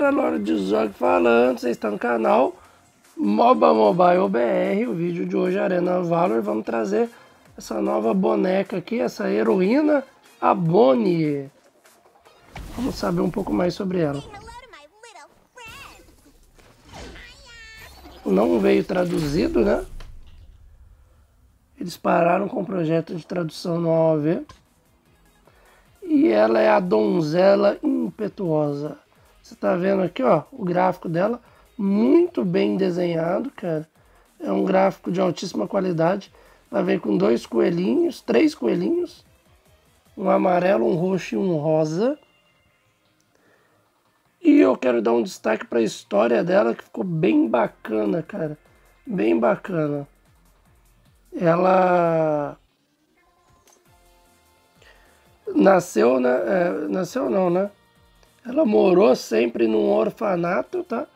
galera, Lorde Zog falando, você está no canal MOBA Mobile BR, o vídeo de hoje é Arena Valor, vamos trazer essa nova boneca aqui, essa heroína, a Bonnie. Vamos saber um pouco mais sobre ela. Não veio traduzido, né? Eles pararam com o projeto de tradução no AOV. E ela é a donzela impetuosa. Você tá vendo aqui, ó, o gráfico dela, muito bem desenhado, cara. É um gráfico de altíssima qualidade. Ela vem com dois coelhinhos, três coelhinhos, um amarelo, um roxo e um rosa. E eu quero dar um destaque para a história dela, que ficou bem bacana, cara. Bem bacana ela nasceu, né? É, nasceu não, né? Ela morou sempre num orfanato, tá?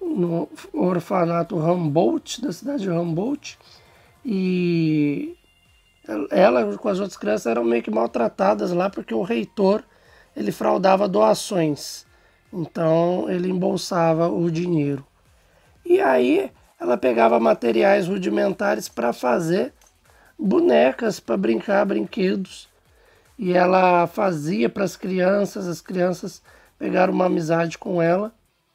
No orfanato Humboldt, da cidade de Humboldt. E ela com as outras crianças eram meio que maltratadas lá porque o reitor ele fraudava doações. Então ele embolsava o dinheiro. E aí ela pegava materiais rudimentares para fazer bonecas para brincar, brinquedos. E ela fazia para as crianças, as crianças pegaram uma amizade com ela,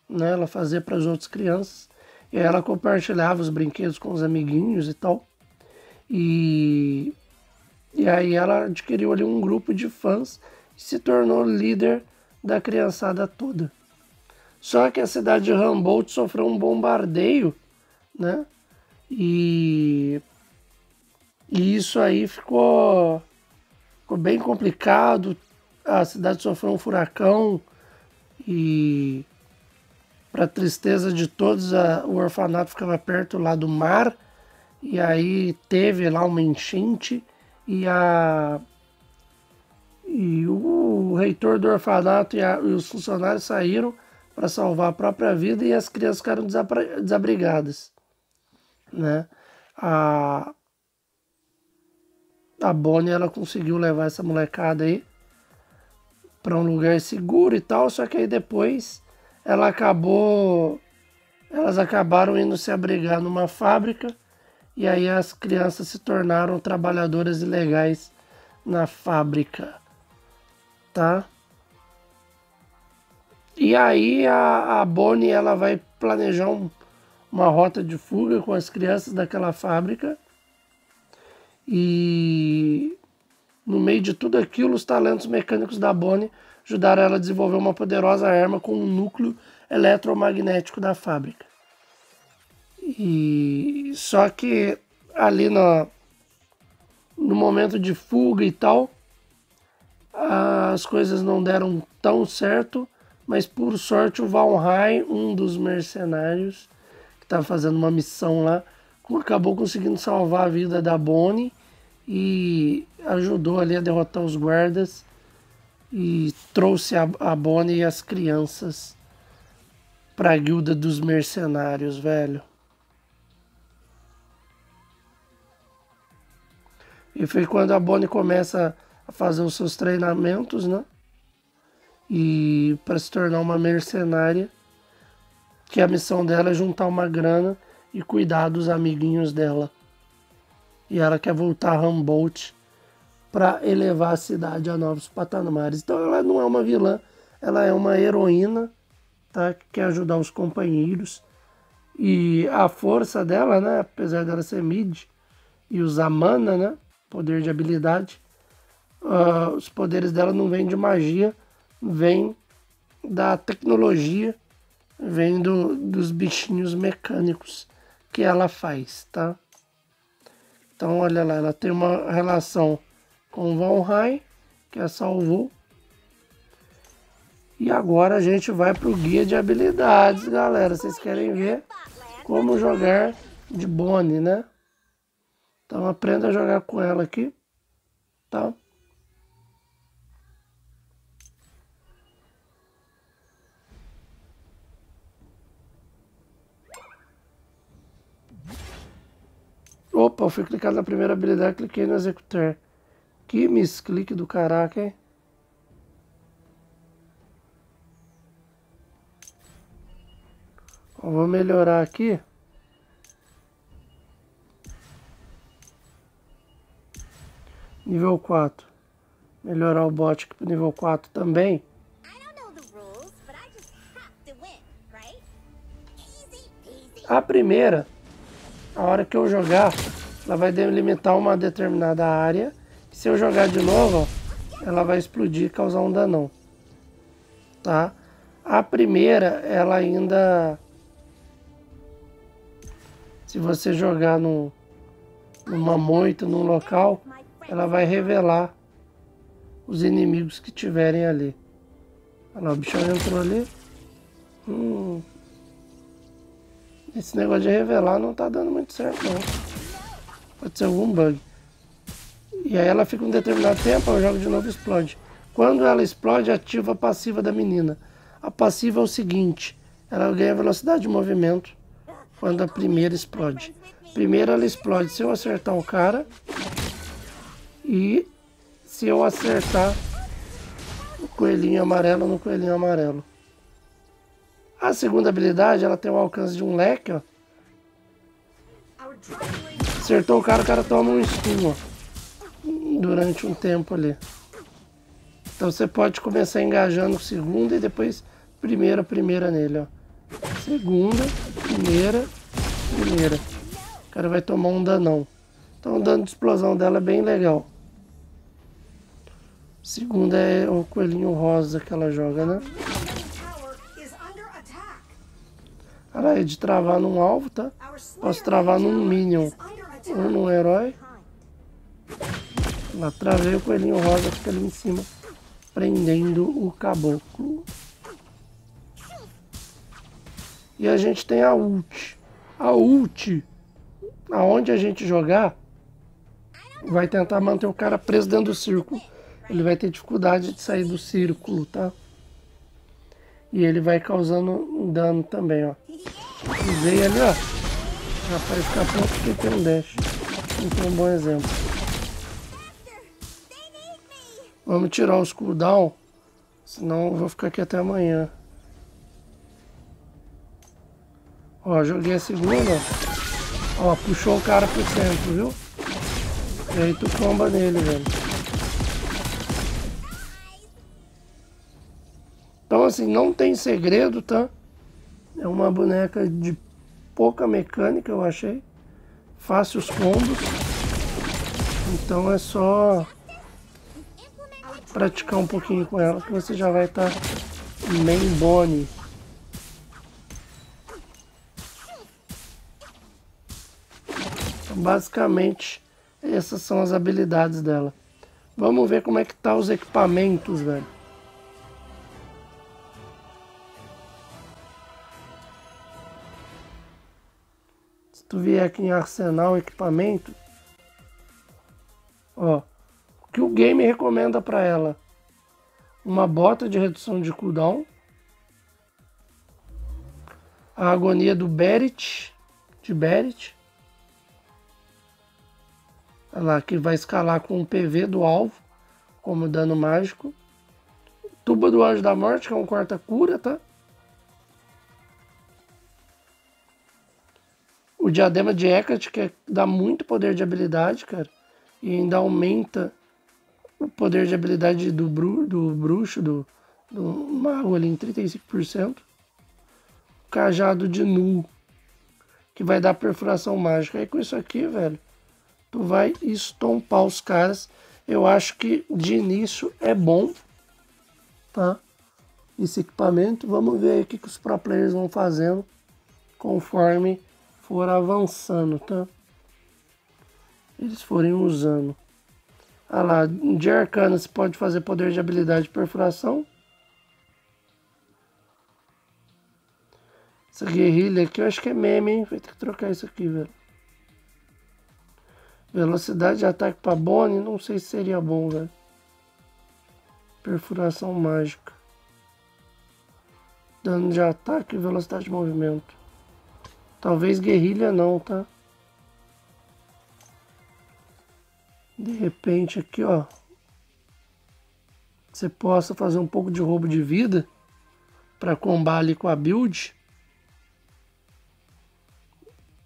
né? Ela fazia para as outras crianças. E ela compartilhava os brinquedos com os amiguinhos e tal. E, e aí ela adquiriu ali um grupo de fãs e se tornou líder da criançada toda. Só que a cidade de Humboldt sofreu um bombardeio né? E, e isso aí ficou, ficou bem complicado. A cidade sofreu um furacão e para tristeza de todos, a, o orfanato ficava perto lá do mar e aí teve lá uma enchente e a e o reitor do orfanato e, a, e os funcionários saíram para salvar a própria vida e as crianças ficaram desabrigadas né? A, a Bonnie ela conseguiu levar essa molecada aí para um lugar seguro e tal, só que aí depois ela acabou elas acabaram indo se abrigar numa fábrica e aí as crianças se tornaram trabalhadoras ilegais na fábrica, tá? E aí a, a Bonnie ela vai planejar um, uma rota de fuga com as crianças daquela fábrica. E no meio de tudo aquilo, os talentos mecânicos da Bonnie ajudaram ela a desenvolver uma poderosa arma com um núcleo eletromagnético da fábrica. E só que ali no, no momento de fuga e tal, as coisas não deram tão certo, mas por sorte o Valheim, um dos mercenários, que estava fazendo uma missão lá, acabou conseguindo salvar a vida da Bonnie e ajudou ali a derrotar os guardas e trouxe a, a Bonnie e as crianças para a guilda dos mercenários, velho. E foi quando a Bonnie começa a fazer os seus treinamentos, né? E para se tornar uma mercenária que a missão dela é juntar uma grana e cuidar dos amiguinhos dela. E ela quer voltar a Humboldt para elevar a cidade a novos patamares. Então ela não é uma vilã, ela é uma heroína, tá? Que quer ajudar os companheiros. E a força dela, né, apesar dela ser mid e usar mana, né, poder de habilidade, uh, os poderes dela não vêm de magia, vêm da tecnologia vem do, dos bichinhos mecânicos que ela faz, tá? Então, olha lá, ela tem uma relação com Valheim, que a salvou. E agora a gente vai para o guia de habilidades, galera. Vocês querem ver como jogar de Bonnie, né? Então aprenda a jogar com ela aqui, tá? Opa, eu fui clicar na primeira habilidade, cliquei no executar. Que misclick do caraca, hein? Vou melhorar aqui. Nível 4. Melhorar o bot aqui pro nível 4 também. A primeira, a hora que eu jogar, ela vai delimitar uma determinada área. Se eu jogar de novo, ó, ela vai explodir e causar um danão. Tá? A primeira, ela ainda... Se você jogar no, numa moita, num local, ela vai revelar os inimigos que tiverem ali. Olha lá, o bichão entrou ali. Hum. Esse negócio de revelar não tá dando muito certo não. Pode ser algum bug. E aí ela fica um determinado tempo, eu jogo de novo e explode. Quando ela explode, ativa a passiva da menina. A passiva é o seguinte, ela ganha velocidade de movimento quando a primeira explode. Primeiro ela explode se eu acertar o cara e se eu acertar o coelhinho amarelo no coelhinho amarelo. A segunda habilidade, ela tem o alcance de um leque, ó. Acertou o cara, o cara toma um ó. Durante um tempo ali. Então você pode começar engajando segunda e depois primeira, primeira nele, ó. Segunda, primeira, primeira. O cara vai tomar um danão. Então o dano de explosão dela é bem legal. Segunda é o coelhinho rosa que ela joga, né? Ela é de travar num alvo, tá? Posso travar num minion ou num herói. Lá travei o coelhinho rosa, fica ali em cima, prendendo o caboclo. E a gente tem a ult. A ult, aonde a gente jogar, vai tentar manter o cara preso dentro do círculo ele vai ter dificuldade de sair do círculo, tá? E ele vai causando dano também, ó. Usei ali, ó. Ficar pronto porque tem um dash. Então, um bom exemplo. Vamos tirar os cooldown, senão eu vou ficar aqui até amanhã. Ó, joguei a segunda. Ó, puxou o cara pro centro, viu? E aí tu comba nele, velho. Então, assim, não tem segredo, tá? É uma boneca de pouca mecânica, eu achei. Fácil os combos. Então é só praticar um pouquinho com ela que você já vai estar tá main bone. Então, basicamente, essas são as habilidades dela. Vamos ver como é que tá os equipamentos, velho. Tu vier aqui em arsenal, equipamento, ó, o que o game recomenda para ela? Uma bota de redução de cooldown, a agonia do Berit, de Berit, lá que vai escalar com o PV do alvo, como dano mágico, tuba do Anjo da Morte, que é um quarta cura, tá? O diadema de Hecate, que é, dá muito poder de habilidade, cara. E ainda aumenta o poder de habilidade do, bru, do bruxo, do, do mago ali em 35%. O cajado de nu, que vai dar perfuração mágica. Aí com isso aqui, velho, tu vai estompar os caras. Eu acho que de início é bom, tá? Esse equipamento. Vamos ver o que, que os pro players vão fazendo conforme for avançando, tá? Eles forem usando. Ah lá, de arcana você pode fazer poder de habilidade de perfuração. Essa guerrilha aqui eu acho que é meme, hein? Vai ter que trocar isso aqui, velho. Velocidade de ataque para Bonnie, não sei se seria bom, velho. Perfuração mágica. Dano de ataque e velocidade de movimento. Talvez guerrilha não, tá? De repente aqui, ó. Você possa fazer um pouco de roubo de vida para combar ali com a build.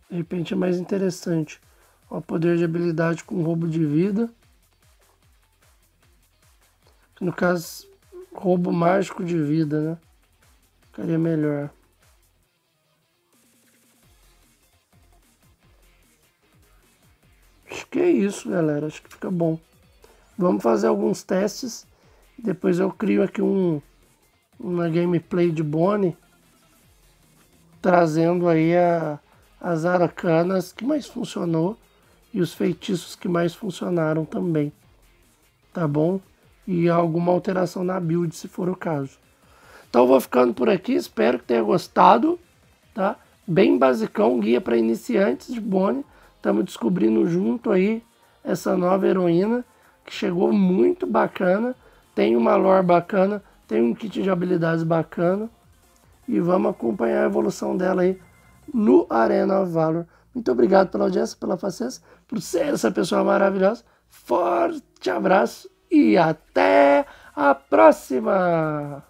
De repente é mais interessante. Ó, poder de habilidade com roubo de vida. No caso, roubo mágico de vida, né? Ficaria melhor. Que é isso, galera. Acho que fica bom. Vamos fazer alguns testes. Depois eu crio aqui um, uma gameplay de Bonnie. Trazendo aí a, as arcanas que mais funcionou e os feitiços que mais funcionaram também. Tá bom? E alguma alteração na build, se for o caso. Então eu vou ficando por aqui, espero que tenha gostado, tá? Bem basicão, guia para iniciantes de Bonnie. Estamos descobrindo junto aí essa nova heroína que chegou muito bacana, tem uma lore bacana, tem um kit de habilidades bacana e vamos acompanhar a evolução dela aí no Arena Valor. Muito obrigado pela audiência, pela paciência, por ser essa pessoa maravilhosa. Forte abraço e até a próxima!